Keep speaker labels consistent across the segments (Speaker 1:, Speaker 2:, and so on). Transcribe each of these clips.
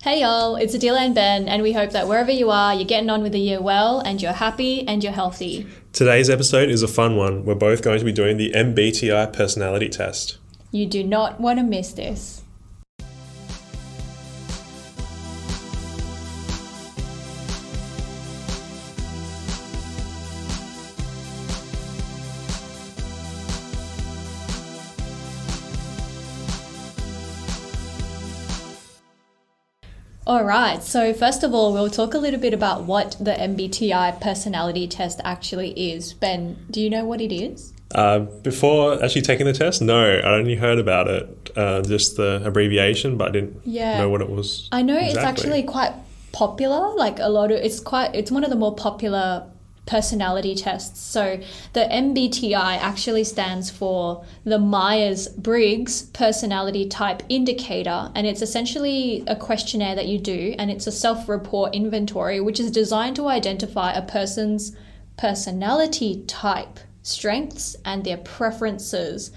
Speaker 1: Hey y'all, it's Adilah and Ben, and we hope that wherever you are, you're getting on with the year well, and you're happy and you're healthy.
Speaker 2: Today's episode is a fun one. We're both going to be doing the MBTI personality test.
Speaker 1: You do not want to miss this. All right, so first of all, we'll talk a little bit about what the MBTI personality test actually is. Ben, do you know what it is?
Speaker 2: Uh, before actually taking the test, no, I only heard about it, uh, just the abbreviation, but I didn't
Speaker 1: Yeah.
Speaker 2: know what it was.
Speaker 1: I know it's actually quite popular. Like a lot of it's quite it's one of the more popular personality tests. So the MBTI actually stands for the Myers-Briggs Personality Type Indicator and it's essentially a questionnaire that you do and it's a self-report inventory which is designed to identify a person's personality type, strengths and their preferences.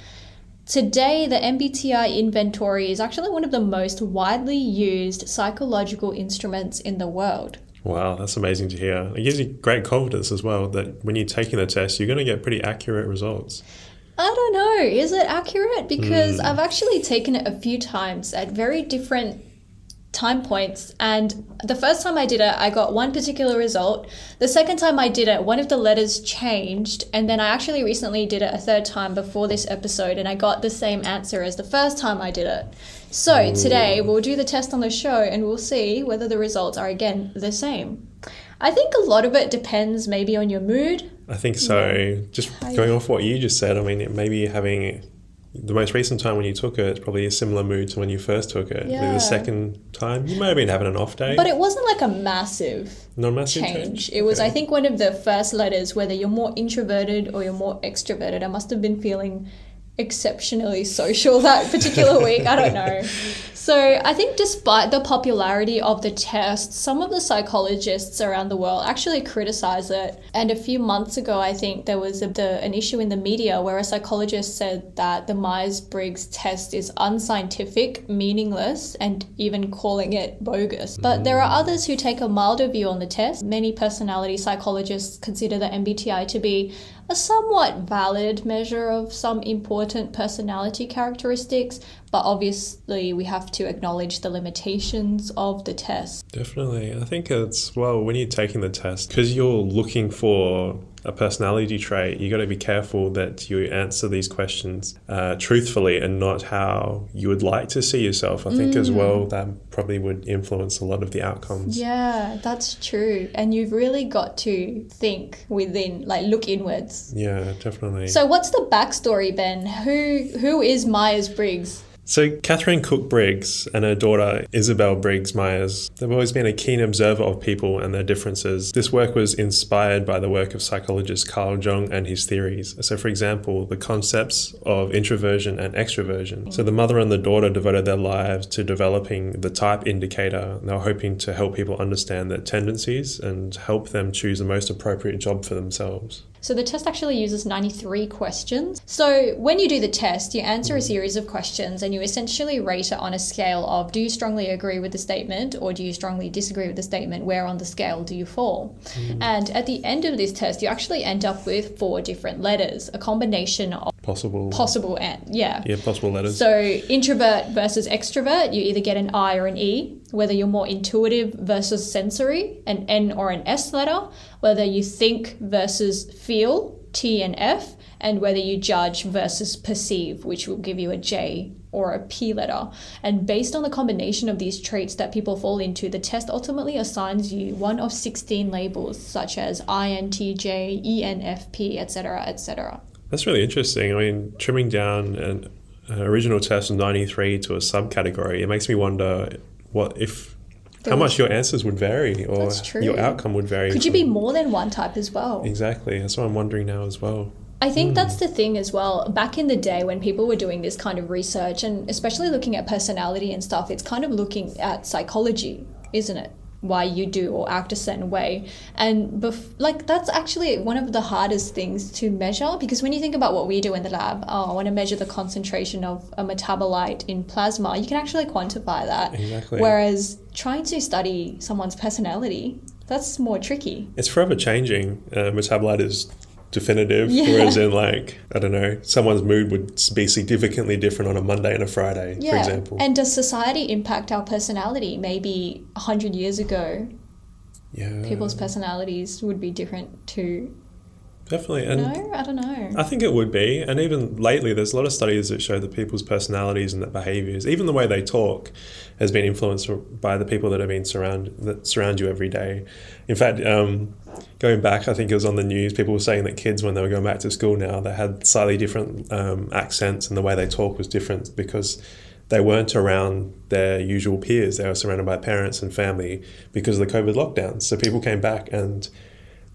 Speaker 1: Today, the MBTI inventory is actually one of the most widely used psychological instruments in the world.
Speaker 2: Wow, that's amazing to hear. It gives you great confidence as well that when you're taking the test, you're going to get pretty accurate results.
Speaker 1: I don't know, is it accurate? Because hmm. I've actually taken it a few times at very different time points. And the first time I did it, I got one particular result. The second time I did it, one of the letters changed. And then I actually recently did it a third time before this episode, and I got the same answer as the first time I did it. So today we'll do the test on the show and we'll see whether the results are again the same. I think a lot of it depends maybe on your mood.
Speaker 2: I think so. Just going off what you just said, I mean, it maybe having the most recent time when you took it, it's probably a similar mood to when you first took it. Maybe
Speaker 1: Yeah.
Speaker 2: the second time, you may have been having an off day.
Speaker 1: But it wasn't like a massive
Speaker 2: massive
Speaker 1: change. It was,
Speaker 2: Okay.
Speaker 1: I think, one of the first letters, whether you're more introverted or you're more extroverted. I must have been feeling exceptionally social that particular week. I don't know. So I think, despite the popularity of the test, some of the psychologists around the world actually criticize it. And a few months ago, I think there was a, the, an issue in the media where a psychologist said that the Myers Briggs test is unscientific, meaningless, and even calling it bogus. But there are others who take a milder view on the test. Many personality psychologists consider the MBTI to be a somewhat valid measure of some important personality characteristics, but obviously we have to acknowledge the limitations of the test.
Speaker 2: Definitely. I think it's, well, when you're taking the test, because you're looking for a personality trait, you got to be careful that you answer these questions uh, truthfully and not how you would like to see yourself. I think as well that probably would influence a lot of the outcomes.
Speaker 1: Yeah, that's true. And you've really got to think within, like look inwards.
Speaker 2: Yeah, definitely.
Speaker 1: So what's the backstory, Ben? Who who is Myers Briggs?
Speaker 2: So, Katharine Cook Briggs and her daughter Isabel Briggs Myers, they've always been a keen observer of people and their differences. This work was inspired by the work of psychologist Carl Jung and his theories. So, for example, the concepts of introversion and extroversion. So, the mother and the daughter devoted their lives to developing the type indicator. They were hoping to help people understand their tendencies and help them choose the most appropriate job for themselves.
Speaker 1: So the test actually uses 93 questions. So when you do the test, you answer a series of questions and you essentially rate it on a scale of do you strongly agree with the statement or do you strongly disagree with the statement? Where on the scale do you fall? Mm. And at the end of this test, you actually end up with four different letters, a combination of
Speaker 2: Possible.
Speaker 1: possible and yeah.
Speaker 2: yeah, possible letters.
Speaker 1: So introvert versus extrovert, you either get an I or an E. Whether you're more intuitive versus sensory, an N or an S letter. Whether you think versus feel, T and F, and whether you judge versus perceive, which will give you a J or a P letter. And based on the combination of these traits that people fall into, the test ultimately assigns you one of 16 labels, such as INTJ, ENFP, etc., etc.
Speaker 2: That's really interesting. I mean, trimming down an uh, original test of 93 to a subcategory, it makes me wonder what if
Speaker 1: There
Speaker 2: how much your answers would vary or your outcome would vary.
Speaker 1: Could you be more than one type as well?
Speaker 2: Exactly. That's what I'm wondering now as well.
Speaker 1: I think that's the thing as well. Back in the day when people were doing this kind of research and especially looking at personality and stuff, it's kind of looking at psychology, isn't it? Why you do or act a certain way. And bef- like that's actually one of the hardest things to measure because when you think about what we do in the lab, oh, I want to measure the concentration of a metabolite in plasma, you can actually quantify that.
Speaker 2: Exactly.
Speaker 1: Whereas trying to study someone's personality, that's more tricky.
Speaker 2: It's forever changing. Uh, metabolite is definitive,
Speaker 1: Yeah.
Speaker 2: whereas in like I don't know, someone's mood would be significantly different on a Monday and a Friday, for example.
Speaker 1: And does society impact our personality? Maybe 100 years ago,
Speaker 2: yeah,
Speaker 1: people's personalities would be different to.
Speaker 2: Definitely. And
Speaker 1: No, I don't know.
Speaker 2: I think it would be. And even lately, there's a lot of studies that show that people's personalities and their behaviors, even the way they talk, has been influenced by the people that have been surround that surround you every day. In fact, um, going back, I think it was on the news. People were saying that kids, when they were going back to school now, they had slightly different um, accents and the way they talk was different because they weren't around their usual peers. They were surrounded by parents and family because of the COVID lockdowns. So people came back and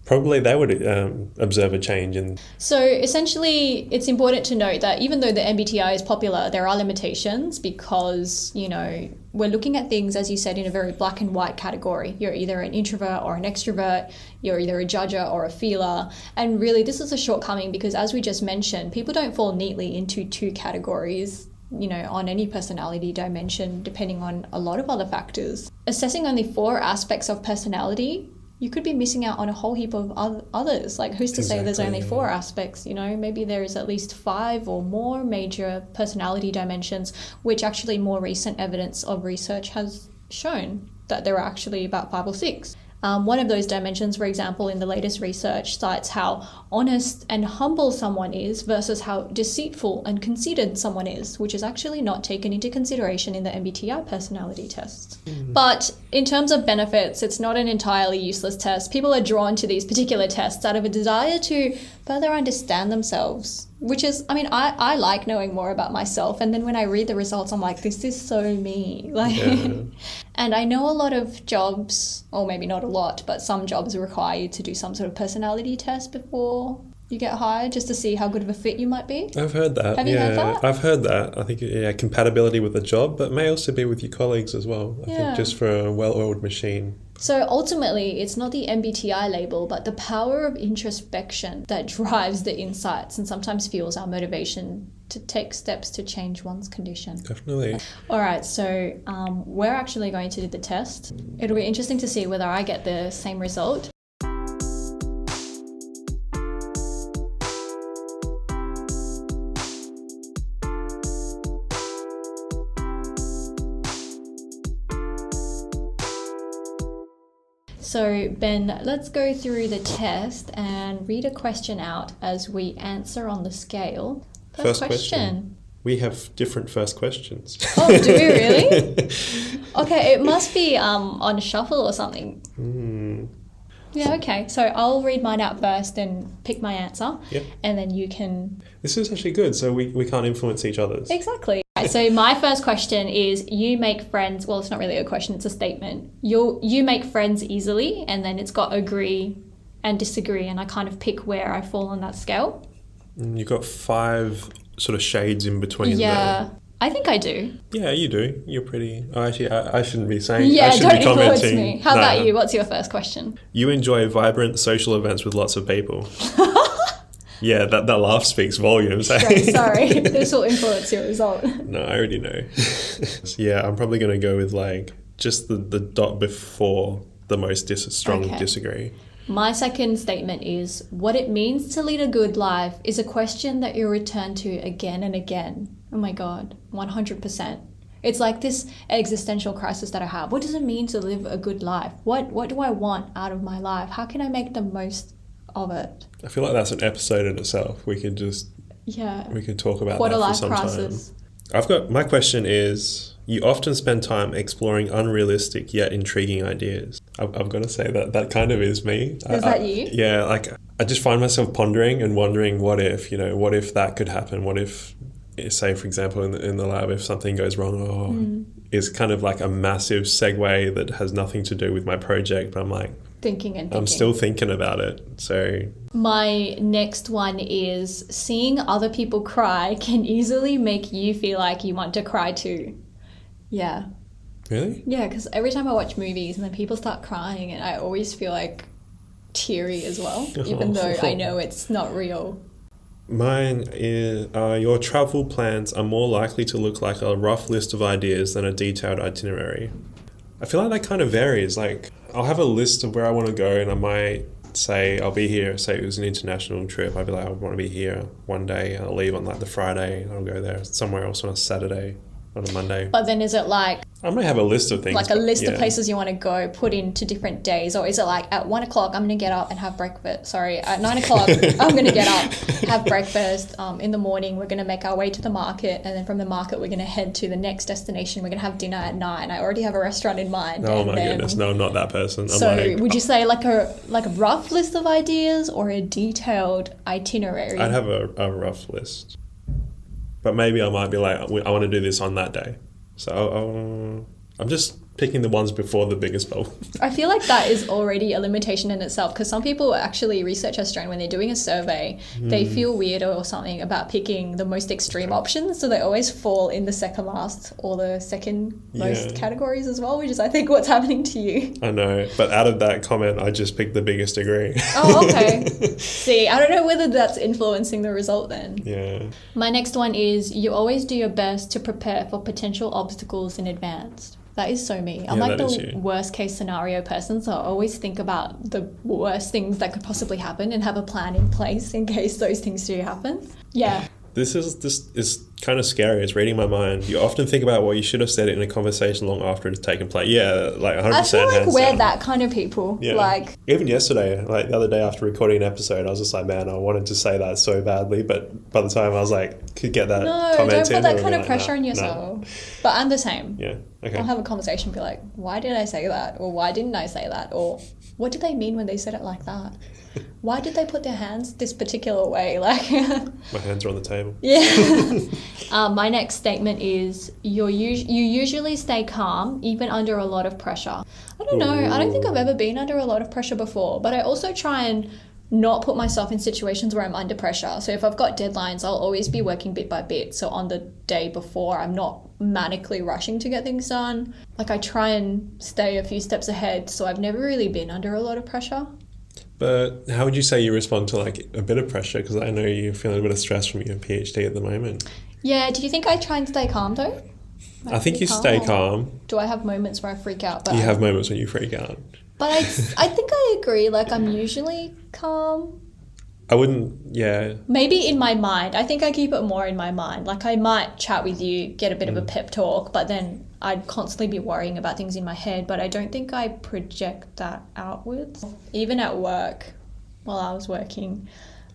Speaker 2: probably they would um, observe a change in
Speaker 1: So essentially, it's important to note that even though the MBTI is popular, there are limitations because, you know, we're looking at things, as you said, in a very black and white category. You're either an introvert or an extrovert, you're either a judger or a feeler. And really, this is a shortcoming because, as we just mentioned, people don't fall neatly into two categories. You know, on any personality dimension, depending on a lot of other factors. Assessing only four aspects of personality you could be missing out on a whole heap of others. Like, who's to say there's only four aspects? You know, maybe there is at least five or more major personality dimensions, which actually more recent evidence of research has shown that there are actually about five or six. Um, one of those dimensions, for example, in the latest research, cites how honest and humble someone is versus how deceitful and conceited someone is, which is actually not taken into consideration in the MBTI personality test. But in terms of benefits, it's not an entirely useless test. People are drawn to these particular tests out of a desire to further understand themselves, which is, I mean, I, I like knowing more about myself. And then when I read the results, I'm like, this is so me. Like,
Speaker 2: Yeah.
Speaker 1: and I know a lot of jobs, or maybe not a lot, but some jobs require you to do some sort of personality test before you get hired just to see how good of a fit you might be.
Speaker 2: I've heard that.
Speaker 1: Have you
Speaker 2: yeah,
Speaker 1: heard that?
Speaker 2: I've heard that. I think yeah, compatibility with the job, but may also be with your colleagues as well. I
Speaker 1: Yeah.
Speaker 2: think just for a well-oiled machine.
Speaker 1: So ultimately, it's not the MBTI label, but the power of introspection that drives the insights and sometimes fuels our motivation to take steps to change one's condition.
Speaker 2: Definitely.
Speaker 1: All right, so um, we're actually going to do the test. It'll be interesting to see whether I get the same result. So, Ben, let's go through the test and read a question out as we answer on the scale. First,
Speaker 2: First question. We have different first questions.
Speaker 1: Oh, do we really? Okay, it must be um, on shuffle or something.
Speaker 2: Hmm.
Speaker 1: Yeah, okay. So I'll read mine out first and pick my answer,
Speaker 2: Yep.
Speaker 1: and then you can.
Speaker 2: This is actually good. So we, we can't influence each other's.
Speaker 1: Exactly. So my first question is: You make friends. Well, it's not really a question; it's a statement. You you make friends easily, and then it's got agree and disagree, and I kind of pick where I fall on that scale.
Speaker 2: Mm, You've got five sort of shades in between.
Speaker 1: yeah, I think I do.
Speaker 2: Yeah, you do. You're pretty. Oh, actually, I, I shouldn't be saying. I
Speaker 1: Yeah,
Speaker 2: should
Speaker 1: don't
Speaker 2: be
Speaker 1: influence
Speaker 2: commenting.
Speaker 1: me. How
Speaker 2: No.
Speaker 1: about you? What's your first question?
Speaker 2: You enjoy vibrant social events with lots of people. yeah, that, that laugh speaks volumes.
Speaker 1: Great, sorry. this will influence your result.
Speaker 2: No, I already know. yeah, I'm probably going to go with like just the, the dot before the most dis- strong
Speaker 1: Okay.
Speaker 2: disagree.
Speaker 1: My second statement is what it means to lead a good life is a question that you return to again and again. Oh my god, 100%. It's like this existential crisis that I have. What does it mean to live a good life? What what do I want out of my life? How can I make the most of it?
Speaker 2: I feel like that's an episode in itself. We could just
Speaker 1: Yeah.
Speaker 2: we could talk about
Speaker 1: Quarter
Speaker 2: that for
Speaker 1: life
Speaker 2: some
Speaker 1: crisis.
Speaker 2: time. I've got my question is you often spend time exploring unrealistic yet intriguing ideas. I've, I've got to say that that kind of is me.
Speaker 1: Is that you?
Speaker 2: Yeah, like I just find myself pondering and wondering what if, you know, what if that could happen? What if, say, for example, in the, in the lab, if something goes wrong, oh,
Speaker 1: Mm.
Speaker 2: it's kind of like a massive segue that has nothing to do with my project, but I'm like,
Speaker 1: Thinking and thinking.
Speaker 2: I'm still thinking about it. So
Speaker 1: My next one is seeing other people cry can easily make you feel like you want to cry too. Yeah.
Speaker 2: Really?
Speaker 1: Yeah, because every time I watch movies and then people start crying, and I always feel like teary as well, even though I know it's not real.
Speaker 2: Mine is uh, your travel plans are more likely to look like a rough list of ideas than a detailed itinerary. I feel like that kind of varies. Like, I'll have a list of where I want to go, and I might say I'll be here. Say it was an international trip, I'd be like, I want to be here one day. I'll leave on like the Friday. And I'll go there somewhere else on a Saturday, on a Monday.
Speaker 1: But then is it like
Speaker 2: I might have a list of things.
Speaker 1: like a
Speaker 2: but
Speaker 1: list of places you want to go put into different days, or is it like at one o'clock I'm gonna get up and have breakfast? Sorry, at nine o'clock I'm gonna get up, have breakfast. Um, in the morning we're gonna make our way to the market, and then from the market we're gonna head to the next destination. We're gonna have dinner at nine. I already have a restaurant in mind.
Speaker 2: Oh my
Speaker 1: then-
Speaker 2: goodness, no, I'm not that person. I'm
Speaker 1: So
Speaker 2: like,
Speaker 1: would you say like a like a rough list of ideas or a detailed itinerary?
Speaker 2: I'd have a, a rough list. But maybe I might be like, I want to do this on that day. So uh, I'm just picking the ones before the biggest bowl.
Speaker 1: I feel like that is already a limitation in itself because some people actually research shown when they're doing a survey, they
Speaker 2: Hmm.
Speaker 1: feel weird or something about picking the most extreme options. So they always fall in the second last or the second most
Speaker 2: Yeah.
Speaker 1: categories as well, which is I think what's happening to you.
Speaker 2: I know. But out of that comment, I just picked the biggest degree.
Speaker 1: Oh, okay. See, I don't know whether that's influencing the result then.
Speaker 2: yeah.
Speaker 1: My next one is you always do your best to prepare for potential obstacles in advance. That is so me. I'm
Speaker 2: Yeah,
Speaker 1: like the worst case scenario person, so I always think about the worst things that could possibly happen and have a plan in place in case those things do happen. Yeah.
Speaker 2: This is this is kind of scary. It's reading my mind. You often think about what you should have said in a conversation long after it has taken place. Yeah, like 100%
Speaker 1: I feel like we're
Speaker 2: down.
Speaker 1: that kind of people.
Speaker 2: Yeah.
Speaker 1: Like,
Speaker 2: even yesterday, like the other day after recording an episode, I was just like, man, I wanted to say that so badly, but by the time I was like, could get that
Speaker 1: no,
Speaker 2: comment
Speaker 1: don't put that kind of
Speaker 2: like,
Speaker 1: pressure on yourself. But I'm the same.
Speaker 2: Yeah. Okay.
Speaker 1: I'll have a conversation and be like, why did I say that? Or why didn't I say that? Or what did they mean when they said it like that? Why did they put their hands this particular way? Like,
Speaker 2: My hands are on the table.
Speaker 1: yeah. um, my next statement is you're us- you usually stay calm even under a lot of pressure. I don't know. I don't think I've ever been under a lot of pressure before, but I also try and not put myself in situations where I'm under pressure. So if I've got deadlines, I'll always be working bit by bit. So on the day before, I'm not manically rushing to get things done. Like I try and stay a few steps ahead. So I've never really been under a lot of pressure.
Speaker 2: But how would you say you respond to like a bit of pressure? Because I know you're feeling a bit of stress from your PhD at the moment.
Speaker 1: Yeah, do you think I try and stay calm though? Like,
Speaker 2: I think you stay calm.
Speaker 1: Do I have moments where I freak out? But
Speaker 2: You have moments when you freak out.
Speaker 1: But I, I think I agree. Like I'm usually calm.
Speaker 2: I wouldn't. Yeah.
Speaker 1: Maybe in my mind. I think I keep it more in my mind. Like I might chat with you, get a bit of a mm. pep talk, but then I'd constantly be worrying about things in my head. But I don't think I project that outwards. Even at work, while I was working.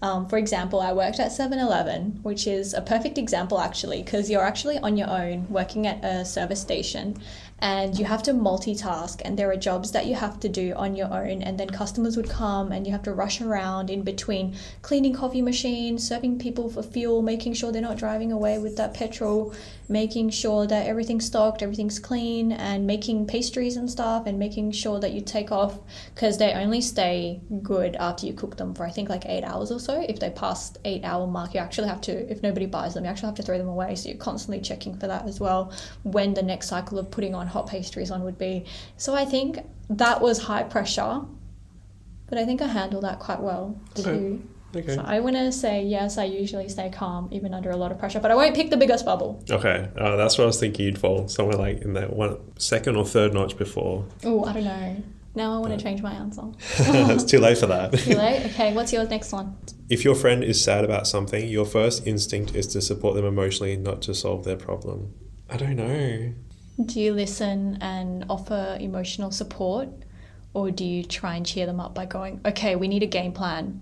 Speaker 1: Um, for example, I worked at 7 Eleven, which is a perfect example actually, because you're actually on your own working at a service station and you have to multitask, and there are jobs that you have to do on your own, and then customers would come and you have to rush around in between cleaning coffee machines, serving people for fuel, making sure they're not driving away with that petrol, making sure that everything's stocked, everything's clean, and making pastries and stuff, and making sure that you take off because they only stay good after you cook them for I think like eight hours or so. If they pass eight hour mark, you actually have to, if nobody buys them, you actually have to throw them away. So you're constantly checking for that as well. When the next cycle of putting on hot pastries on would be. So I think that was high pressure, but I think I handled that quite well too.
Speaker 2: Okay. Okay.
Speaker 1: So I want to say yes. I usually stay calm even under a lot of pressure, but I won't pick the biggest bubble.
Speaker 2: Okay. Uh, that's what I was thinking you'd fall somewhere like in that one second or third notch before.
Speaker 1: Oh, I don't know. Now I want to change my answer.
Speaker 2: it's too late for that.
Speaker 1: Too late. Okay, what's your next one?
Speaker 2: If your friend is sad about something, your first instinct is to support them emotionally, not to solve their problem. I don't know.
Speaker 1: Do you listen and offer emotional support, or do you try and cheer them up by going, "Okay, we need a game plan.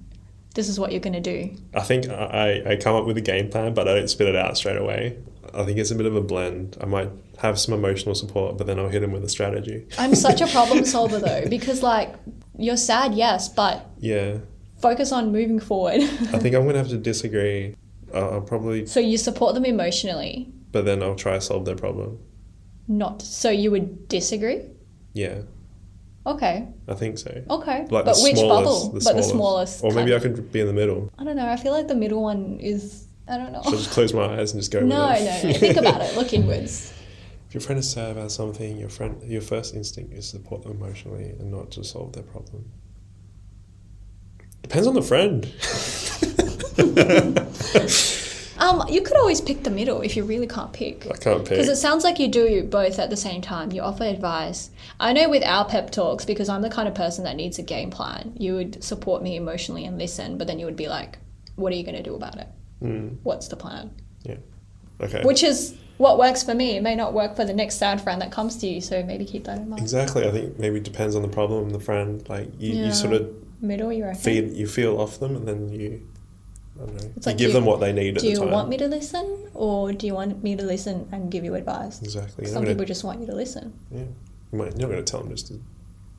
Speaker 1: This is what you're going to do."
Speaker 2: I think I, I come up with a game plan, but I don't spit it out straight away. I think it's a bit of a blend. I might have some emotional support, but then I'll hit them with a strategy.
Speaker 1: I'm such a problem solver though, because like you're sad, yes, but
Speaker 2: Yeah.
Speaker 1: focus on moving forward.
Speaker 2: I think I'm going to have to disagree. Uh, I'll probably,
Speaker 1: so you support them emotionally,
Speaker 2: but then I'll try to solve their problem.
Speaker 1: not so you would disagree.
Speaker 2: Yeah,
Speaker 1: Okay,
Speaker 2: I think so.
Speaker 1: okay,
Speaker 2: Like
Speaker 1: but which
Speaker 2: smallest,
Speaker 1: bubble?
Speaker 2: the
Speaker 1: but the
Speaker 2: smallest.
Speaker 1: smallest.
Speaker 2: Or maybe I could be in the middle.
Speaker 1: I don't know. I feel like the middle one is. I don't know.
Speaker 2: So just close my eyes and just go
Speaker 1: no, no, no. Think about it. Look inwards.
Speaker 2: If your friend is sad about something, your friend, your first instinct is to support them emotionally and not to solve their problem. Depends on the friend.
Speaker 1: Um, you could always pick the middle if you really can't pick.
Speaker 2: I can't pick.
Speaker 1: Because it sounds like you do both at the same time. You offer advice. I know with our pep talks, because I'm the kind of person that needs a game plan, you would support me emotionally and listen, but then you would be like, what are you going to do about it?
Speaker 2: Mm,
Speaker 1: What's the plan?
Speaker 2: yeah. Okay.
Speaker 1: Which is what works for me. It may not work for the next sad friend that comes to you, so maybe keep that in mind.
Speaker 2: Exactly. I think maybe it depends on the problem, the friend. Like you,
Speaker 1: Yeah.
Speaker 2: you sort of
Speaker 1: Middle, you reckon?
Speaker 2: feed, you feel off them, and then you, I don't know,
Speaker 1: It's
Speaker 2: you
Speaker 1: like,
Speaker 2: give
Speaker 1: do
Speaker 2: them what they need at
Speaker 1: Do
Speaker 2: the
Speaker 1: you
Speaker 2: time.
Speaker 1: want me to listen, or do you want me to listen and give you advice?
Speaker 2: Exactly.
Speaker 1: Some
Speaker 2: not gonna,
Speaker 1: people just want you to listen.
Speaker 2: yeah. You might, you're not going to tell them just to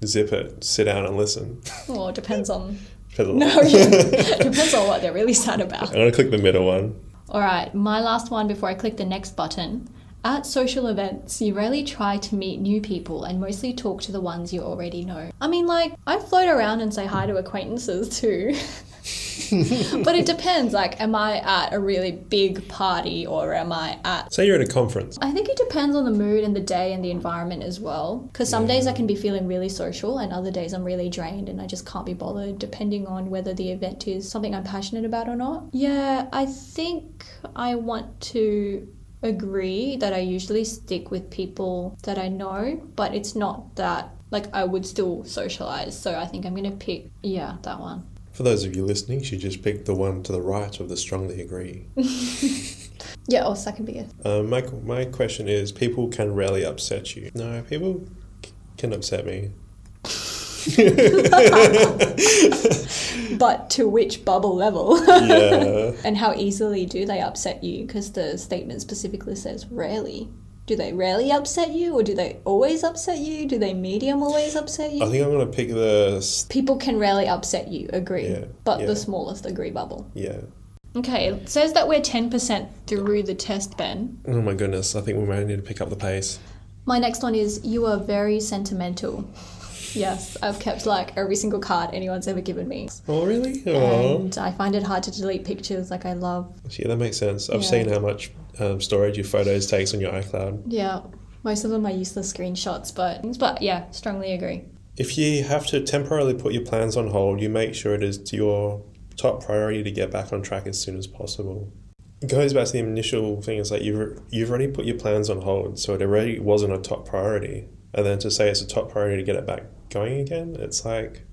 Speaker 2: zip it, sit down and listen.
Speaker 1: Well, it depends on.
Speaker 2: Depends on-
Speaker 1: No, yeah. depends on what they're really sad about.
Speaker 2: I'm going to click the middle one.
Speaker 1: All right, my last one before I click the next button. At social events, you rarely try to meet new people and mostly talk to the ones you already know. I mean, like, I float around and say hi to acquaintances too. but it depends. Like, am I at a really big party or am I at.
Speaker 2: Say you're at a conference.
Speaker 1: I think it depends on the mood and the day and the environment as well. Because some days I can be feeling really social and other days I'm really drained and I just can't be bothered, depending on whether the event is something I'm passionate about or not. Yeah, I think I want to agree that I usually stick with people that I know, but it's not that. Like, I would still socialize. So I think I'm going to pick, yeah, that one.
Speaker 2: For those of you listening, she just picked the one to the right of the strongly agree.
Speaker 1: Yeah, or second biggest.
Speaker 2: Um, my, my question is people can rarely upset you. No, people c- can upset me.
Speaker 1: But to which bubble level?
Speaker 2: yeah.
Speaker 1: And how easily do they upset you? Because the statement specifically says rarely. Do they rarely upset you, or do they always upset you? Do they medium always upset you?
Speaker 2: I think I'm going to pick the.
Speaker 1: People can rarely upset you, agree.
Speaker 2: Yeah,
Speaker 1: but
Speaker 2: yeah.
Speaker 1: the smallest agree bubble.
Speaker 2: Yeah.
Speaker 1: Okay, it says that we're 10% through the test, Ben.
Speaker 2: Oh my goodness, I think we might need to pick up the pace.
Speaker 1: My next one is you are very sentimental. Yes, I've kept like every single card anyone's ever given me.
Speaker 2: Oh, really? Oh.
Speaker 1: And I find it hard to delete pictures. Like, I love
Speaker 2: Yeah, that makes sense. I've
Speaker 1: Yeah.
Speaker 2: seen how much um, storage your photos takes on your iCloud.
Speaker 1: Yeah, most of them are useless screenshots, but but yeah, strongly agree.
Speaker 2: If you have to temporarily put your plans on hold, you make sure it is to your top priority to get back on track as soon as possible. It goes back to the initial thing. It's like you've you've already put your plans on hold, so it already wasn't a top priority. And then to say it's a top priority to get it back going again, it's like,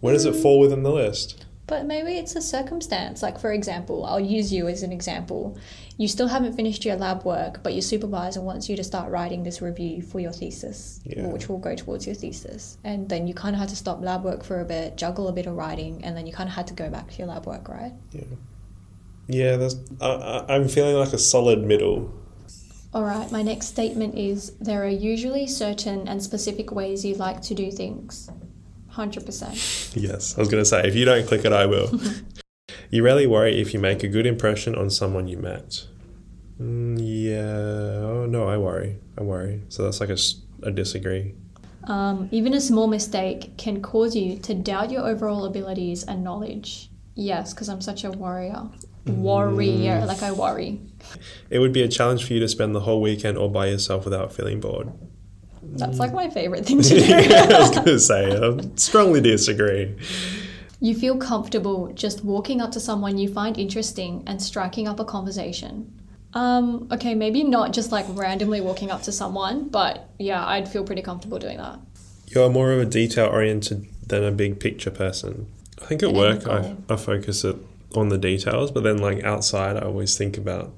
Speaker 2: where does it fall within the list?
Speaker 1: But maybe it's a circumstance. Like for example, I'll use you as an example. You still haven't finished your lab work, but your supervisor wants you to start writing this review for your thesis,
Speaker 2: Yeah.
Speaker 1: which will go towards your thesis. And then you kind of had to stop lab work for a bit, juggle a bit of writing, and then you kind of had to go back to your lab work, right?
Speaker 2: Yeah, yeah. That's I, I, I'm feeling like a solid middle.
Speaker 1: All right, my next statement is there are usually certain and specific ways you like to do things. 100%.
Speaker 2: Yes, I was going to say, if you don't click it, I will. you rarely worry if you make a good impression on someone you met. Mm, yeah, oh, no, I worry. I worry. So that's like a, a disagree.
Speaker 1: Um, even a small mistake can cause you to doubt your overall abilities and knowledge. Yes, because I'm such a warrior. Warrior, like I worry.
Speaker 2: It would be a challenge for you to spend the whole weekend all by yourself without feeling bored.
Speaker 1: That's like my favorite thing to do.
Speaker 2: yeah, I was going to say, I strongly disagree.
Speaker 1: You feel comfortable just walking up to someone you find interesting and striking up a conversation. Um, okay, maybe not just like randomly walking up to someone, but yeah, I'd feel pretty comfortable doing that.
Speaker 2: You're more of a detail oriented than a big picture person. I think at
Speaker 1: An
Speaker 2: work, I. I focus it on the details, but then like outside, I always think about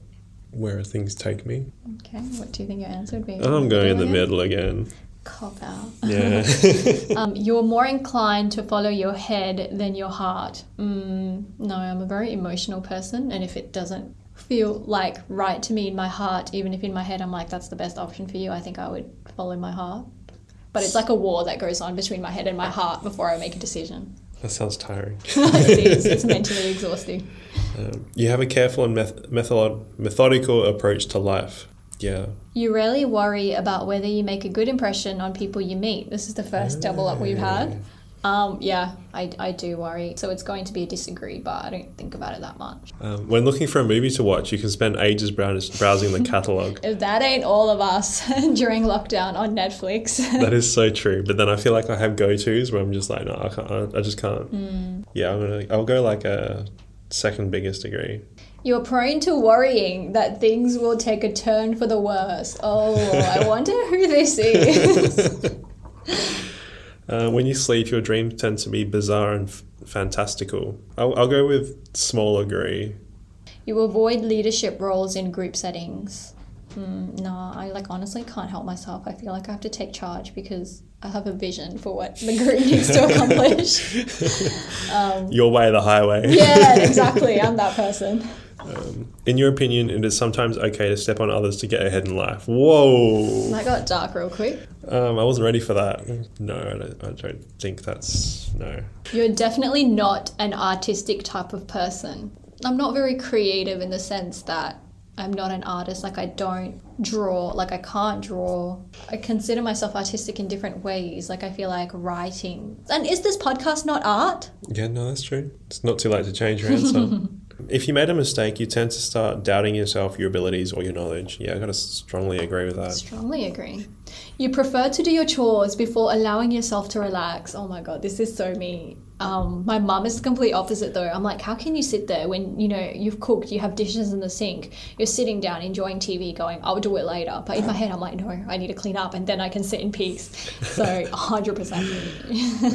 Speaker 2: where things take me.
Speaker 1: Okay, what do you think your answer would be?
Speaker 2: I'm going in the middle again.
Speaker 1: Cop out.
Speaker 2: Yeah.
Speaker 1: Um, you're more inclined to follow your head than your heart. Mm, no, I'm a very emotional person, and if it doesn't feel like right to me in my heart, even if in my head I'm like, that's the best option for you, I think I would follow my heart. But it's like a war that goes on between my head and my heart before I make a decision.
Speaker 2: that sounds tiring.
Speaker 1: it is, it's mentally exhausting.
Speaker 2: Um, you have a careful and meth- method- methodical approach to life. Yeah.
Speaker 1: You rarely worry about whether you make a good impression on people you meet. This is the first double up we've had. Um, yeah, I, I do worry. So it's going to be a disagree, but I don't think about it that much.
Speaker 2: Um, when looking for a movie to watch, you can spend ages browsing the catalogue.
Speaker 1: If that ain't all of us during lockdown on Netflix.
Speaker 2: that is so true. But then I feel like I have go tos where I'm just like, no, I can't. I, I just can't. Yeah, I'm gonna. I'll go like a second biggest degree.
Speaker 1: You're prone to worrying that things will take a turn for the worse. Oh, I wonder who this is.
Speaker 2: Uh, when you sleep, your dreams tend to be bizarre and f- fantastical. I'll, I'll go with small agree.
Speaker 1: you avoid leadership roles in group settings. Hmm, no, I like honestly can't help myself. I feel like I have to take charge because I have a vision for what the group needs to accomplish.
Speaker 2: Your way, the highway.
Speaker 1: yeah, exactly. I'm that person.
Speaker 2: In your opinion, it is sometimes okay to step on others to get ahead in life. Whoa.
Speaker 1: That got dark real quick.
Speaker 2: Um, I wasn't ready for that. No, I don't, I don't think that's no.
Speaker 1: You're definitely not an artistic type of person. I'm not very creative in the sense that I'm not an artist. Like, I don't draw, like, I can't draw. I consider myself artistic in different ways. Like, I feel like writing. And is this podcast not art?
Speaker 2: Yeah, no, that's true. It's not too late to change your answer. if you made a mistake, you tend to start doubting yourself, your abilities, or your knowledge. Yeah, I gotta strongly agree with that.
Speaker 1: Strongly agree. You prefer to do your chores before allowing yourself to relax. Oh my god, this is so me. Um, my mum is the complete opposite though. I'm like, how can you sit there when you know you've cooked, you have dishes in the sink, you're sitting down enjoying TV, going, I'll do it later. But in my head, I'm like, no, I need to clean up, and then I can sit in peace. So 100 percent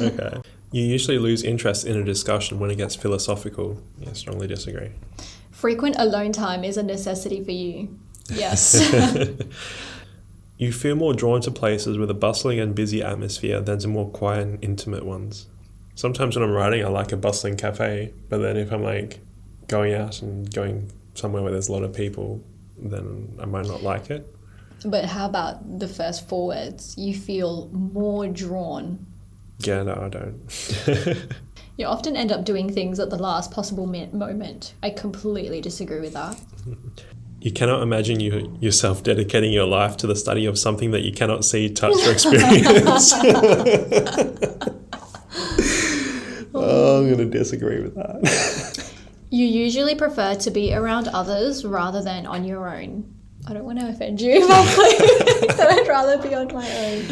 Speaker 2: Okay. You usually lose interest in a discussion when it gets philosophical. Yeah, strongly disagree.
Speaker 1: Frequent alone time is a necessity for you. Yes.
Speaker 2: You feel more drawn to places with a bustling and busy atmosphere than to more quiet and intimate ones. Sometimes when I'm writing, I like a bustling cafe, but then if I'm like going out and going somewhere where there's a lot of people, then I might not like it.
Speaker 1: but how about the first four words? You feel more drawn
Speaker 2: Yeah, no, I don't.
Speaker 1: You often end up doing things at the last possible moment. I completely disagree with that.
Speaker 2: you cannot imagine you yourself dedicating your life to the study of something that you cannot see, touch, or experience. oh, I'm going to disagree with that.
Speaker 1: You usually prefer to be around others rather than on your own. I don't want to offend you, but I'd rather be on my own.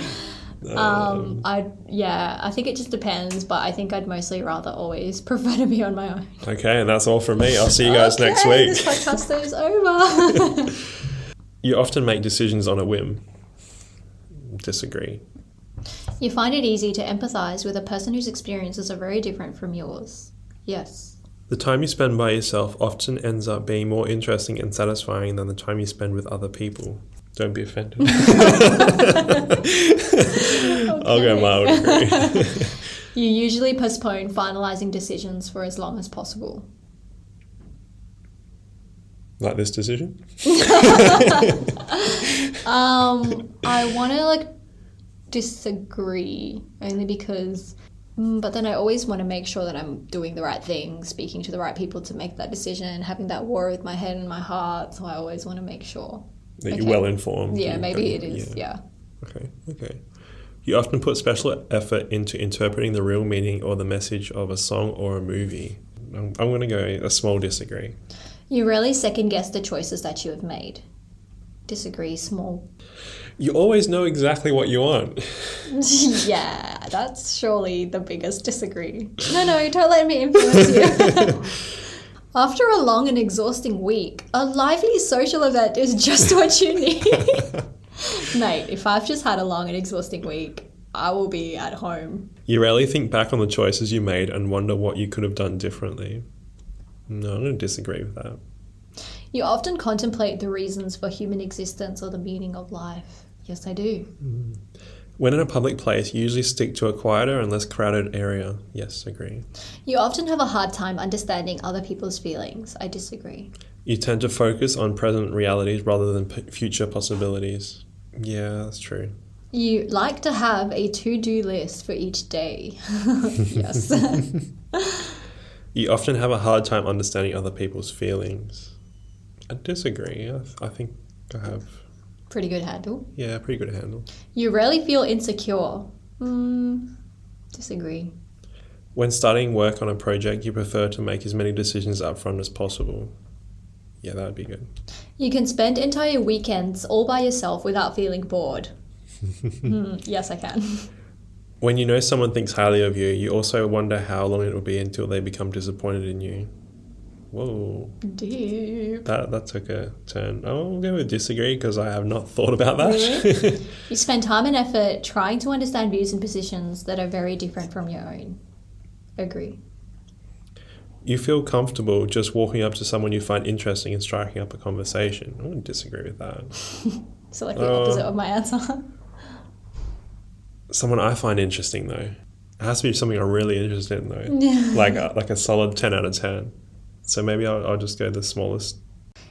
Speaker 1: Um, I yeah, I think it just depends, but I think I'd mostly rather always prefer to be on my own.
Speaker 2: Okay, and that's all from me. I'll see you guys next week.
Speaker 1: This podcast is over.
Speaker 2: You often make decisions on a whim. Disagree.
Speaker 1: you find it easy to empathize with a person whose experiences are very different from yours. Yes.
Speaker 2: The time you spend by yourself often ends up being more interesting and satisfying than the time you spend with other people. Don't be offended. I'll go mild agree.
Speaker 1: You usually postpone finalizing decisions for as long as possible.
Speaker 2: like this decision?
Speaker 1: Um, I want to like disagree only because, mm, but then I always want to make sure that I'm doing the right thing, speaking to the right people to make that decision, having that war with my head and my heart. So I always want to make sure.
Speaker 2: That
Speaker 1: Okay.
Speaker 2: you're well informed.
Speaker 1: Yeah, maybe it is. Yeah.
Speaker 2: Okay, okay. You often put special effort into interpreting the real meaning or the message of a song or a movie. I'm, I'm going to go a small disagree.
Speaker 1: You rarely second guess the choices that you have made. Disagree, small.
Speaker 2: You always know exactly what you want.
Speaker 1: yeah, that's surely the biggest disagree. No, no, don't let me influence you. After a long and exhausting week, a lively social event is just what you need. Mate, if I've just had a long and exhausting week, I will be at home.
Speaker 2: You rarely think back on the choices you made and wonder what you could have done differently. No, I don't disagree with that.
Speaker 1: You often contemplate the reasons for human existence or the meaning of life. Yes, I do. Hmm.
Speaker 2: When in a public place, you usually stick to a quieter and less crowded area. Yes, agree.
Speaker 1: You often have a hard time understanding other people's feelings. I disagree.
Speaker 2: You tend to focus on present realities rather than p- future possibilities. Yeah, that's true.
Speaker 1: You like to have a to do list for each day. yes.
Speaker 2: You often have a hard time understanding other people's feelings. I disagree. I, th- I think I have,
Speaker 1: Pretty good handle.
Speaker 2: yeah, pretty good handle.
Speaker 1: You rarely feel insecure. Mm, Disagree.
Speaker 2: When starting work on a project, you prefer to make as many decisions upfront as possible. Yeah, that would be good.
Speaker 1: You can spend entire weekends all by yourself without feeling bored. Hmm, yes, I can.
Speaker 2: When you know someone thinks highly of you, you also wonder how long it will be until they become disappointed in you. Whoa,
Speaker 1: Deep.
Speaker 2: that, that took a turn. I'll go with disagree because I have not thought about that.
Speaker 1: You spend time and effort trying to understand views and positions that are very different from your own. Agree.
Speaker 2: you feel comfortable just walking up to someone you find interesting and striking up a conversation. I wouldn't disagree with that.
Speaker 1: So, like the
Speaker 2: Uh,
Speaker 1: opposite of my answer.
Speaker 2: Someone I find interesting though. It has to be something I'm really interested in though.
Speaker 1: Yeah.
Speaker 2: like a, like a solid 10 out of 10. So maybe I'll, I'll just go the smallest.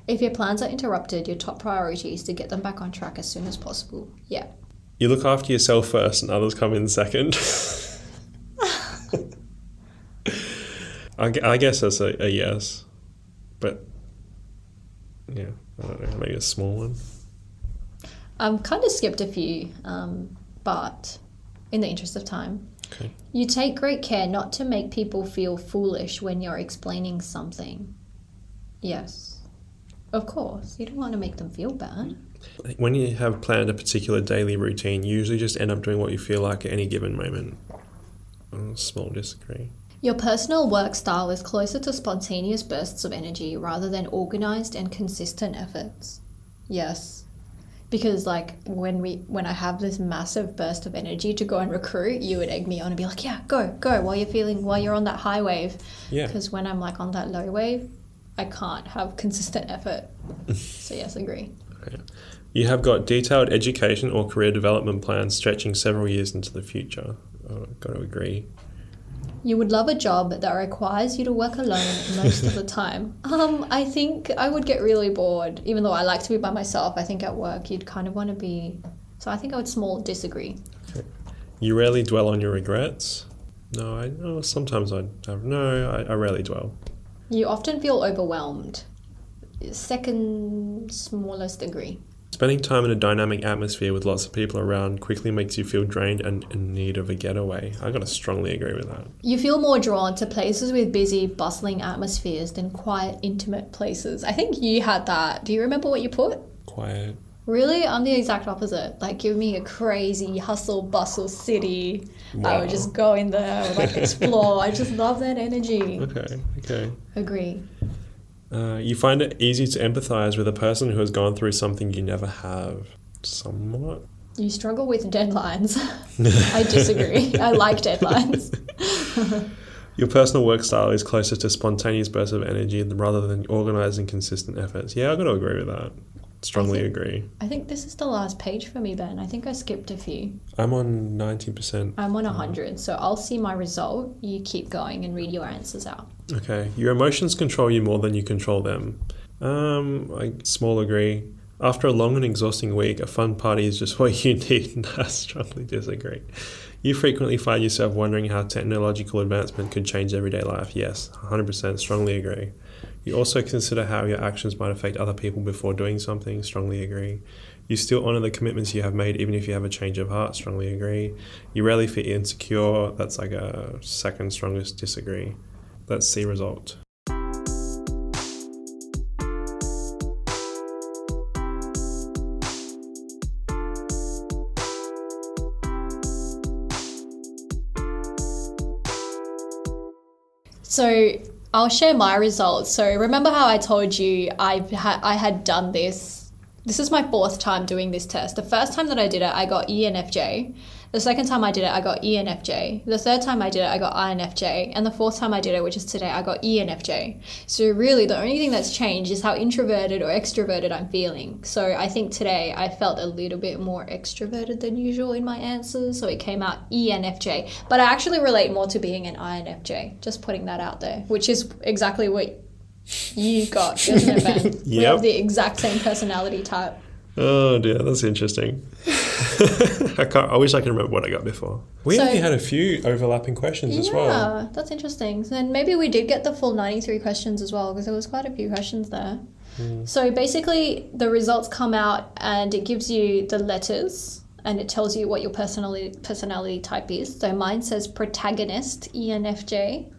Speaker 1: If your plans are interrupted, your top priority is to get them back on track as soon as possible. Yeah.
Speaker 2: You look after yourself first and others come in second. I, I guess that's a, a yes. But yeah, I don't know, maybe a small one.
Speaker 1: I've kind of skipped a few, um, but in the interest of time,
Speaker 2: Okay.
Speaker 1: you take great care not to make people feel foolish when you're explaining something. Yes. Of course, you don't want to make them feel bad.
Speaker 2: When you have planned a particular daily routine, you usually just end up doing what you feel like at any given moment. Oh, small disagree.
Speaker 1: Your personal work style is closer to spontaneous bursts of energy rather than organized and consistent efforts. Yes. Because like when we when I have this massive burst of energy to go and recruit, you would egg me on and be like, "Yeah, go, go while you're feeling while you're on that high wave."
Speaker 2: Yeah.
Speaker 1: Because when I'm like on that low wave, I can't have consistent effort. so yes, agree.
Speaker 2: You have got detailed education or career development plans stretching several years into the future. Oh, got to agree.
Speaker 1: You would love a job that requires you to work alone most of the time. Um, I think I would get really bored, even though I like to be by myself. I think at work you'd kind of want to be. So I think I would small disagree.
Speaker 2: You rarely dwell on your regrets. No, I oh, sometimes I no. I, I rarely dwell.
Speaker 1: You often feel overwhelmed. Second smallest agree.
Speaker 2: Spending time in a dynamic atmosphere with lots of people around quickly makes you feel drained and in need of a getaway. I gotta strongly agree with that.
Speaker 1: You feel more drawn to places with busy, bustling atmospheres than quiet, intimate places. I think you had that. Do you remember what you put?
Speaker 2: Quiet.
Speaker 1: Really, I'm the exact opposite. Like, give me a crazy hustle bustle city. I would just go in there, like explore. I just love that energy.
Speaker 2: Okay. Okay.
Speaker 1: Agree.
Speaker 2: Uh, you find it easy to empathize with a person who has gone through something you never have. Somewhat.
Speaker 1: You struggle with deadlines. I disagree. I like deadlines.
Speaker 2: Your personal work style is closer to spontaneous bursts of energy rather than organized and consistent efforts. Yeah, I've got to agree with that. Strongly
Speaker 1: I
Speaker 2: agree.
Speaker 1: I think this is the last page for me, Ben. I think I skipped a few.
Speaker 2: I'm on 90%.
Speaker 1: I'm on 100, so I'll see my result. You keep going and read your answers out.
Speaker 2: Okay. Your emotions control you more than you control them. Um, I small agree. After a long and exhausting week, a fun party is just what you need. I strongly disagree. You frequently find yourself wondering how technological advancement could change everyday life. Yes, 100% strongly agree. You also consider how your actions might affect other people before doing something. Strongly agree. You still honor the commitments you have made, even if you have a change of heart. Strongly agree. You rarely feel insecure. That's like a second strongest disagree. Let's see result.
Speaker 1: So I'll share my results. So remember how I told you I've ha- I had done this. This is my fourth time doing this test. The first time that I did it, I got ENFJ. The second time I did it, I got ENFJ. The third time I did it, I got INFJ. And the fourth time I did it, which is today, I got ENFJ. So really, the only thing that's changed is how introverted or extroverted I'm feeling. So I think today I felt a little bit more extroverted than usual in my answers. So it came out ENFJ. But I actually relate more to being an INFJ. Just putting that out there, which is exactly what you got, isn't it, Ben? We have the exact same personality type.
Speaker 2: Oh dear, that's interesting. I can't. I wish I could remember what I got before. We
Speaker 1: So-
Speaker 2: only had a few overlapping questions as well.
Speaker 1: yeah, that's interesting. So then maybe we did get the full 93 questions as well because there was quite a few questions there.
Speaker 2: Hmm.
Speaker 1: So basically, the results come out and it gives you the letters and it tells you what your personality personality type is. So mine says protagonist, ENFJ,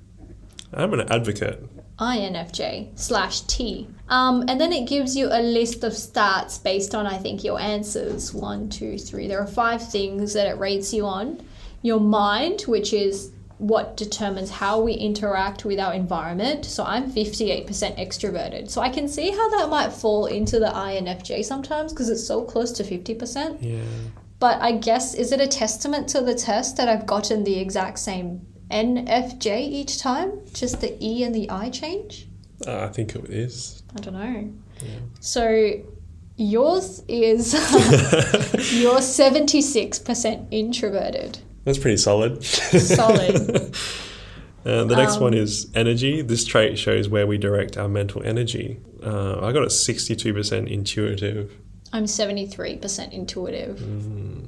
Speaker 2: I'm an advocate.
Speaker 1: INFJ slash T. Um, and then it gives you a list of stats based on, I think, your answers. One, two, three. There are five things that it rates you on. Your mind, which is what determines how we interact with our environment. So I'm 58% extroverted. So I can see how that might fall into the INFJ sometimes because it's so close to 50%.
Speaker 2: Yeah.
Speaker 1: But I guess, is it a testament to the test that I've gotten the exact same NFJ each time? Just the E and the I change?
Speaker 2: Uh, I think it is.
Speaker 1: I don't know. So yours is you're 76% introverted.
Speaker 2: That's pretty solid.
Speaker 1: Solid.
Speaker 2: Uh, the next
Speaker 1: Um,
Speaker 2: one is energy. This trait shows where we direct our mental energy. Uh, I got it 62% intuitive.
Speaker 1: I'm 73% intuitive.
Speaker 2: Mm.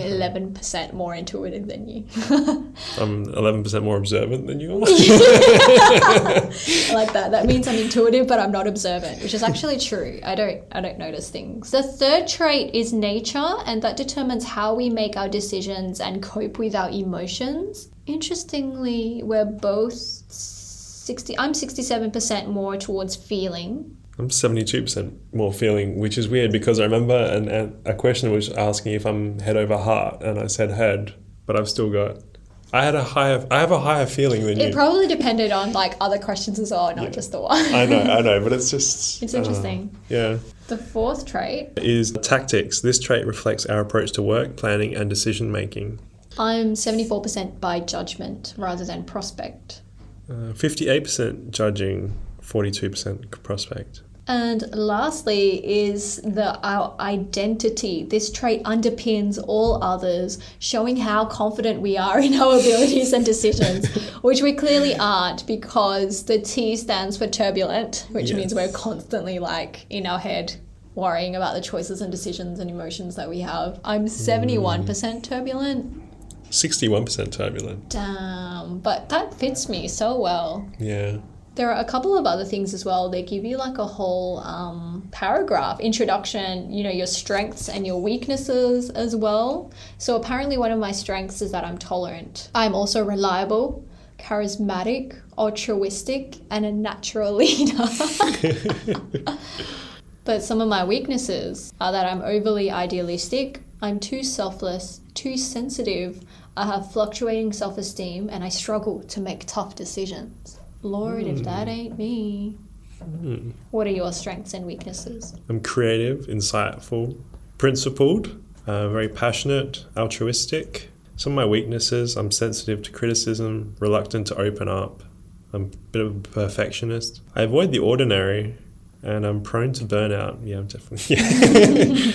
Speaker 1: I'm 11% more intuitive than you.
Speaker 2: I'm 11% more observant than you are.
Speaker 1: I like that. That means I'm intuitive, but I'm not observant, which is actually true. I don't I don't notice things. The third trait is nature, and that determines how we make our decisions and cope with our emotions. Interestingly, we're both 60 I'm 67% more towards feeling.
Speaker 2: I'm 72% more feeling, which is weird because I remember an, an, a question was asking if I'm head over heart, and I said head, but I've still got. I had a higher. I have a higher feeling than you.
Speaker 1: It probably depended on like other questions as well, not just the one.
Speaker 2: I know, I know, but it's just.
Speaker 1: It's
Speaker 2: uh,
Speaker 1: interesting.
Speaker 2: yeah.
Speaker 1: The fourth trait,
Speaker 2: Is tactics. This trait reflects our approach to work, planning, and decision making.
Speaker 1: I'm 74% by judgment rather than prospect.
Speaker 2: Uh, 58% judging, 42% prospect.
Speaker 1: And lastly is the our identity. This trait underpins all others, showing how confident we are in our abilities and decisions, which we clearly aren't because the T stands for turbulent, which means we're constantly like in our head worrying about the choices and decisions and emotions that we have. I'm mm. 71% turbulent.
Speaker 2: 61% turbulent.
Speaker 1: Damn, but that fits me so well.
Speaker 2: Yeah.
Speaker 1: There are a couple of other things as well. They give you like a whole um, paragraph, introduction, you know, your strengths and your weaknesses as well. So apparently, one of my strengths is that I'm tolerant. I'm also reliable, charismatic, altruistic, and a natural leader. but some of my weaknesses are that I'm overly idealistic, I'm too selfless, too sensitive, I have fluctuating self esteem, and I struggle to make tough decisions. Lord, if that ain't me. What are your strengths and weaknesses?
Speaker 2: I'm creative, insightful, principled, uh, very passionate, altruistic. Some of my weaknesses I'm sensitive to criticism, reluctant to open up. I'm a bit of a perfectionist. I avoid the ordinary, and I'm prone to burnout. Yeah, I'm definitely. Yeah.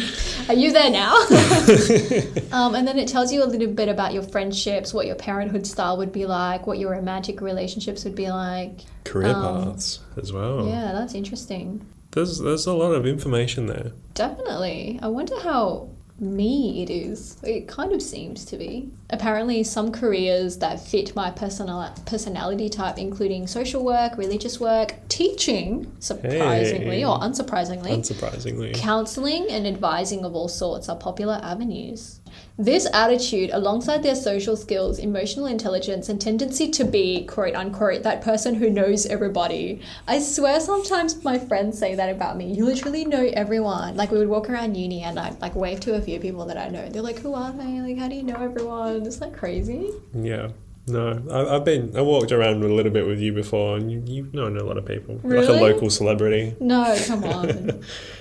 Speaker 1: Are you there now? um, and then it tells you a little bit about your friendships, what your parenthood style would be like, what your romantic relationships would be like.
Speaker 2: Career
Speaker 1: Um,
Speaker 2: paths as well.
Speaker 1: Yeah, that's interesting.
Speaker 2: There's there's a lot of information there.
Speaker 1: Definitely. I wonder how me it is. It kind of seems to be. Apparently, some careers that fit my personal personality type, including social work, religious work, teaching, surprisingly
Speaker 2: Hey.
Speaker 1: or unsurprisingly,
Speaker 2: Unsurprisingly.
Speaker 1: Counseling and advising of all sorts are popular avenues. This attitude, alongside their social skills, emotional intelligence, and tendency to be, quote unquote, that person who knows everybody. I swear sometimes my friends say that about me. You literally know everyone. Like, we would walk around uni and I'd like wave to a few people that I know. They're like, who are they? Like, how do you know everyone? It's like crazy.
Speaker 2: Yeah. No, I, I've been. I walked around a little bit with you before, and you, you've known a lot of people. You're Like a local celebrity.
Speaker 1: No, come on.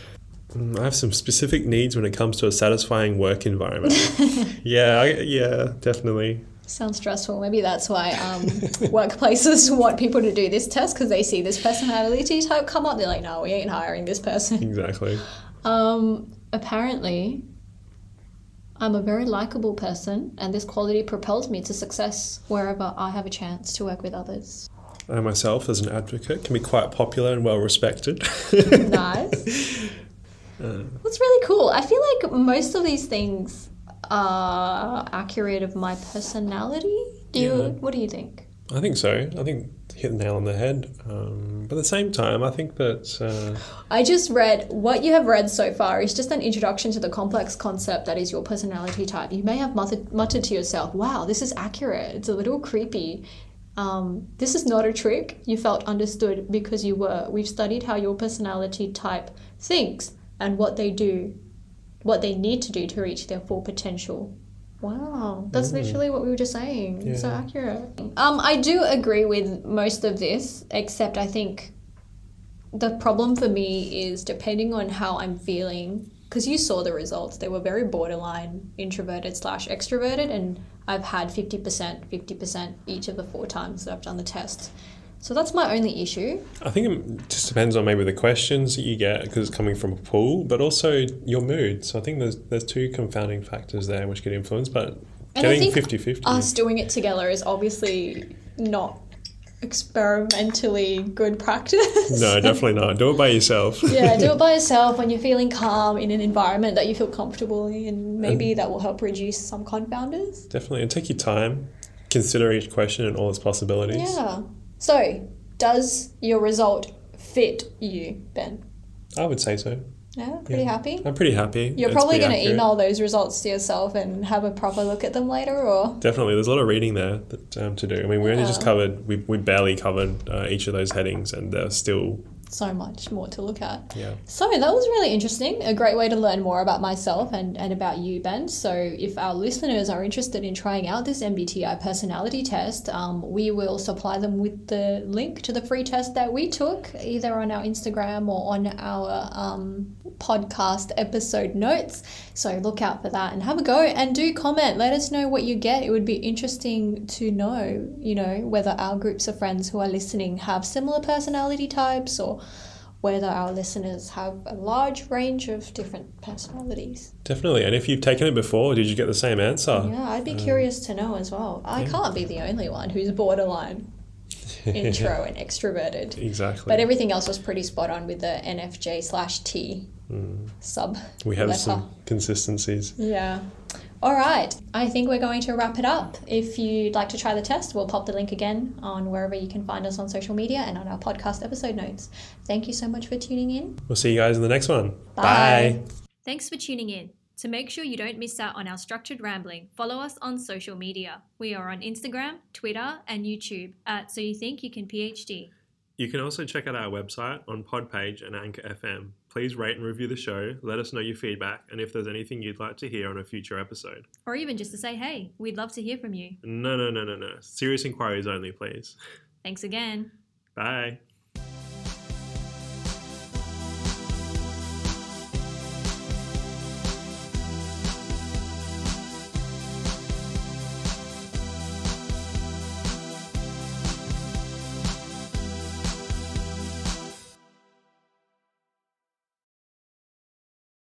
Speaker 2: I have some specific needs when it comes to a satisfying work environment. yeah, I, yeah, definitely.
Speaker 1: Sounds stressful. Maybe that's why um, workplaces want people to do this test because they see this personality type come up. They're like, no, we ain't hiring this person.
Speaker 2: Exactly.
Speaker 1: Um, apparently, I'm a very likable person, and this quality propels me to success wherever I have a chance to work with others.
Speaker 2: I myself, as an advocate, can be quite popular and well respected.
Speaker 1: nice. That's really cool. I feel like most of these things are accurate of my personality. Do you?
Speaker 2: Yeah.
Speaker 1: What do you think?
Speaker 2: I think so. I think hit the nail on the head. Um, but at the same time, I think that uh,
Speaker 1: I just read what you have read so far is just an introduction to the complex concept that is your personality type. You may have muttered, muttered to yourself, wow, this is accurate. It's a little creepy. Um, this is not a trick. You felt understood because you were. We've studied how your personality type thinks and what they do, what they need to do to reach their full potential. Wow, that's literally what we were just saying. So accurate. Um, I do agree with most of this, except I think the problem for me is depending on how I'm feeling. Because you saw the results, they were very borderline introverted slash extroverted, and I've had 50%, 50% each of the four times that I've done the test. So that's my only issue.
Speaker 2: I think it just depends on maybe the questions that you get because it's coming from a pool, but also your mood. So I think there's there's two confounding factors there which get influenced, but
Speaker 1: And I
Speaker 2: getting
Speaker 1: think
Speaker 2: 50-50.
Speaker 1: Us doing it together is obviously not experimentally good practice.
Speaker 2: No, definitely not. Do it by yourself.
Speaker 1: yeah, do it by yourself when you're feeling calm in an environment that you feel comfortable in. Maybe that will help reduce some confounders.
Speaker 2: definitely. And take your time. Consider each question and all its possibilities.
Speaker 1: Yeah. So, does your result fit you, Ben?
Speaker 2: I would say so.
Speaker 1: Yeah, pretty
Speaker 2: Yeah.
Speaker 1: happy.
Speaker 2: I'm pretty happy.
Speaker 1: You're
Speaker 2: It's
Speaker 1: probably going to email those results to yourself and have a proper look at them later, or
Speaker 2: Definitely, there's a lot of reading there that, um, to do. I mean, we only just covered, we, we barely covered uh, each of those headings, and there's still,
Speaker 1: so much more to look at.
Speaker 2: yeah.
Speaker 1: So that was really interesting. A great way to learn more about myself and, and about you, Ben. So if our listeners are interested in trying out this MBTI personality test, um, we will supply them with the link to the free test that we took, either on our Instagram or on our um, podcast episode notes. So look out for that and have a go and do comment. Let us know what you get. It would be interesting to know, you know, whether our groups of friends who are listening have similar personality types or whether our listeners have a large range of different personalities.
Speaker 2: Definitely. And if you've taken it before, did you get the same answer?
Speaker 1: Yeah, I'd be curious to know as well. I can't be the only one who's borderline intro and extroverted.
Speaker 2: Exactly.
Speaker 1: But everything else was pretty spot on with the NFJ slash T sub.
Speaker 2: we have
Speaker 1: letter.
Speaker 2: some consistencies.
Speaker 1: Yeah. All right. I think we're going to wrap it up. If you'd like to try the test, we'll pop the link again on wherever you can find us on social media and on our podcast episode notes. Thank you so much for tuning in.
Speaker 2: We'll see you guys in the next one.
Speaker 1: Bye.
Speaker 3: Thanks for tuning in. To make sure you don't miss out on our structured rambling, follow us on social media. We are on Instagram, Twitter, and YouTube at So You Think You Can PhD.
Speaker 2: You can also check out our website on Podpage and Anchor FM. Please rate and review the show, let us know your feedback, and if there's anything you'd like to hear on a future episode.
Speaker 3: Or even just to say hey, we'd love to hear from you.
Speaker 2: No, no, no, no, no. Serious inquiries only, please.
Speaker 3: Thanks again.
Speaker 2: Bye.